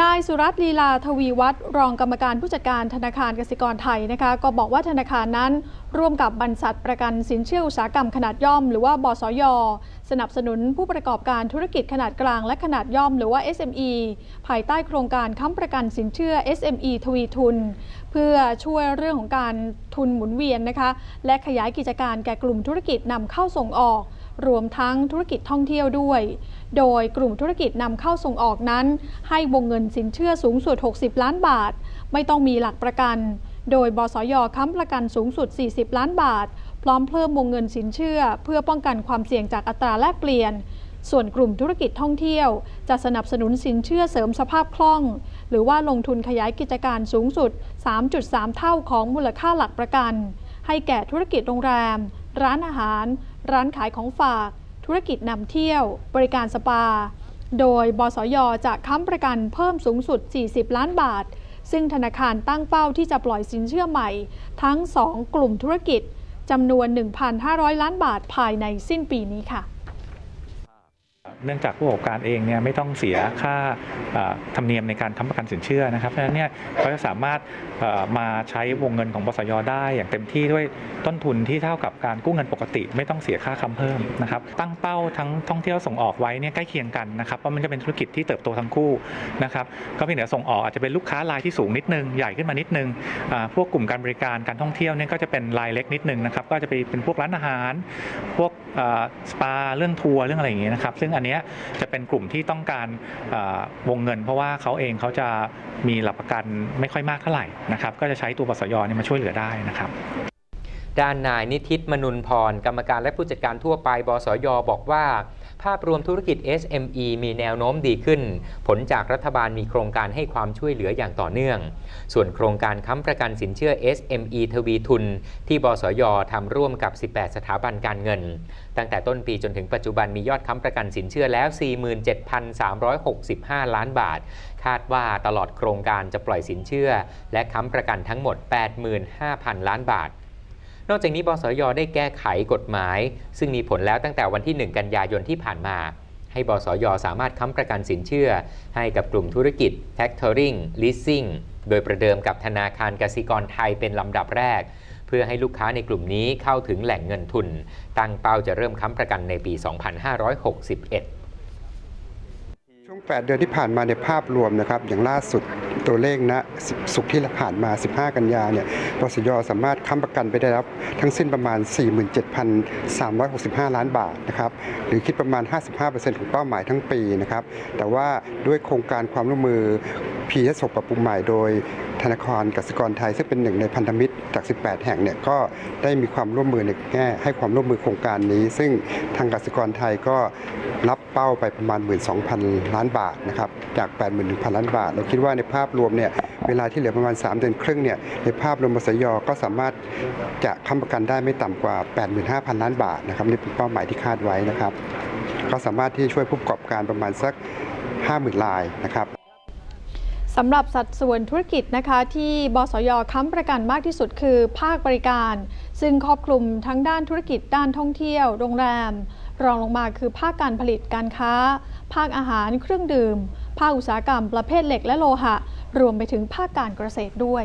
นายสุรัตน์ลีลาทวีวัฒน์รองกรรมการผู้จัดการธนาคารกสิกรไทยนะคะก็บอกว่าธนาคารนั้น ร่วมกับบรรษัทประกันสินเชื่ออุตสาหกรรมขนาดย่อม หรือว่าบสย สนับสนุนผู้ประกอบการธุรกิจขนาดกลางและขนาดย่อม หรือว่า SME ภายใต้โครงการค้ำประกันสินเชื่อ SME ทวีทุน เพื่อช่วยเรื่องของการทุนหมุนเวียนนะคะและขยายกิจการแก่กลุ่มธุรกิจนำเข้าส่งออก รวมทั้งธุรกิจท่องเที่ยวด้วย โดยกลุ่มธุรกิจนำเข้าส่งออกนั้น ให้วงเงินสินเชื่อสูงสุด 60 ล้านบาท ไม่ต้องมีหลักประกัน โดยบสยค้ำประกันสูงสุด 40 ล้านบาท พร้อมเพิ่มวงเงินสินเชื่อ เพื่อป้องกันความเสี่ยงจากอัตราแลกเปลี่ยนส่วนกลุ่มธุรกิจท่องเที่ยว จะสนับสนุนสินเชื่อเสริมสภาพคล่อง หรือว่าลงทุนขยายกิจการสูงสุด 3.3 เท่าของมูลค่าหลักประกัน ให้แก่ธุรกิจโรงแรม ร้านอาหาร ร้านขายของฝาก ธุรกิจนำเที่ยว บริการสปา โดยบสยจะค้ำประกันเพิ่มสูงสุด 40 ล้านบาท ซึ่งธนาคารตั้งเป้าที่จะปล่อยสินเชื่อใหม่ ทั้ง 2 กลุ่มธุรกิจจำนวน 1,500 ล้านบาทภายในสิ้นปีนี้ค่ะ เนื่องจากผู้ประกอบการเองเนี่ยไม่ต้องเสียค่าธรรมเนียมในการค้ำประกันสินเชื่อนะครับเพราะฉะนั้นเนี่ยเขาจะสามารถมาใช้วงเงินของบสยได้อย่างเต็มที่ด้วยต้นทุนที่เท่ากับการกู้เงินปกติ ไม่ต้องเสียค่าค้ำเพิ่มนะครับตั้งเป้าทั้งท่องเที่ยวส่งออกไว้เนี่ยใกล้เคียงกันนะครับเพราะมันจะเป็นธุรกิจที่เติบโตทั้งคู่นะครับก็เพียงแต่ส่งออกอาจจะเป็นลูกค้ารายที่สูงนิดนึงใหญ่ขึ้นมานิดนึงพวกกลุ่มการบริการการท่องเที่ยวเนี่ยก็จะเป็นรายเล็กนิดนึงนะครับก็จะไปเป็นพวกร้านอาหาร พวก สปาเรื่องทัวร์เรื่องอะไรอย่างเงี้ยนะครับ ซึ่งอันนี้จะเป็นกลุ่มที่ต้องการวงเงิน เพราะว่าเขาเองเขาจะมีหลักประกันไม่ค่อยมากเท่าไหร่นะครับ ก็จะใช้ตัวบสยนี่มาช่วยเหลือได้นะครับด้านนายนิติตมนุนพร กรรมการและผู้จัดการทั่วไป บสย บอกว่าาพรวมธุรกิจ SME มีแนวโน้มดีขึ้น ผลจากรัฐบาลมีโครงการให้ความช่วยเหลืออย่างต่อเนื่อง ส่วนโครงการค้ำประกันสินเชื่อ SME ทวีทุน ที่บสยทำร่วมกับ 18 สถาบันการเงิน ตั้งแต่ต้นปีจนถึงปัจจุบันมียอดค้ำประกันสินเชื่อแล้ว 47,365 ล้านบาท คาดว่าตลอดโครงการจะปล่อยสินเชื่อ และค้ำประกันทั้งหมด 85,000 ล้านบาท นอกจากนี้บสยได้แก้ไขกฎหมาย ซึ่งมีผลแล้วตั้งแต่วันที่ 1 กันยายนที่ผ่านมา ให้บสยสามารถค้ำประกันสินเชื่อ ให้กับกลุ่มธุรกิจ Factoring Leasing โดยประเดิมกับธนาคารกสิกรไทยเป็นลำดับแรก เพื่อให้ลูกค้าในกลุ่มนี้เข้าถึงแหล่งเงินทุน ตั้งเป้าจะเริ่มค้ำประกันในปี 2561 ช่วง 8 เดือนที่ผ่านมาในภาพรวมนะครับ อย่างล่าสุดตัวเลขนะสุขที่ผ่านมา 15 กันยาเนี่ยปสยสามารถค้ำประกันไปได้รับทั้งสิ้นประมาณ 47,365 ล้านบาทนะครับ หรือคิดประมาณ 55%ของเป้าหมายทั้งปีนะครับ แต่ว่าด้วยโครงการความร่วมมือพีเอสปรับปรุงใหม่โดยธนาคารกสิกรไทย ซึ่งเป็นหนึ่งในพันธมิตรจาก 18 แห่งเนี่ยก็ได้มีความร่วมมือในแง่ให้ความร่วมมือโครงการนี้ ซึ่งทางกสิกรไทยก็รับเป้าไปประมาณ 12,000 ล้านบาทนะครับจาก 81,000 ล้านบาท เราคิดว่าในภาพรวมเนี่ยเวลาที่เหลือประมาณ 3 เดือนครึ่งเนี่ยในภาพรวมบสยก็สามารถจะค้ำประกันได้ไม่ต่ำกว่า 85,000 ล้านบาทนะครับนี่เป็นเป้าหมายที่คาดไว้นะครับก็สามารถที่ช่วยผู้ประกอบการประมาณสัก 50,000รายนะครับ สำหรับสัดส่วนธุรกิจนะคะที่บสยค้ำประกันมากที่สุดคือภาคบริการ ซึ่งครอบคลุมทั้งด้านธุรกิจด้านท่องเที่ยว โรงแรม รองลงมาคือภาคการผลิตการค้า ภาคอาหารเครื่องดื่ม ภาคอุตสาหกรรมประเภทเหล็กและโลหะ รวมไปถึงภาคการเกษตรด้วย